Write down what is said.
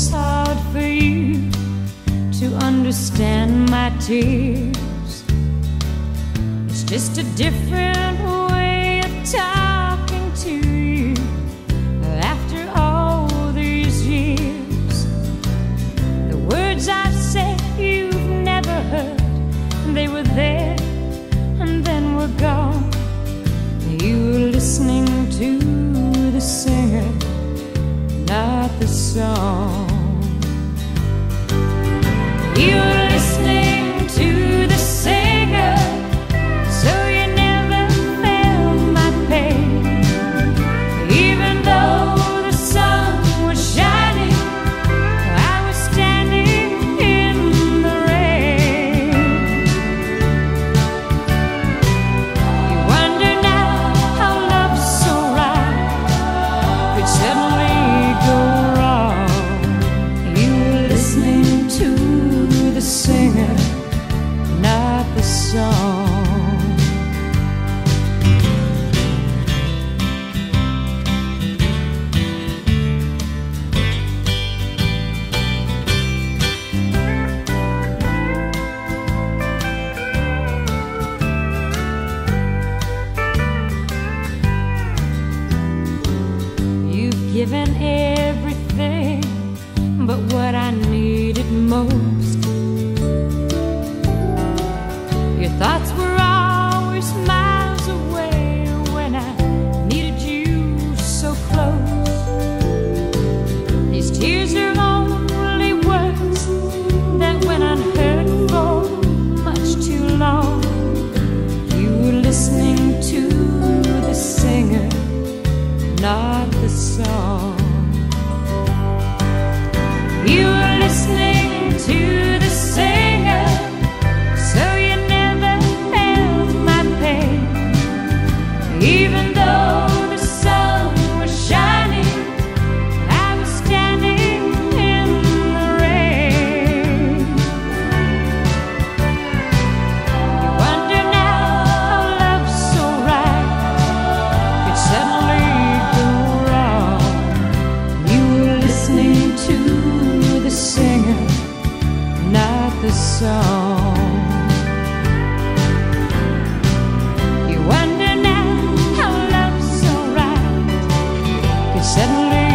it's hard for you to understand my tears. It's just a different way of talking. given everything, but what I needed most. You were listening. soul. You wonder now how love's so right suddenly.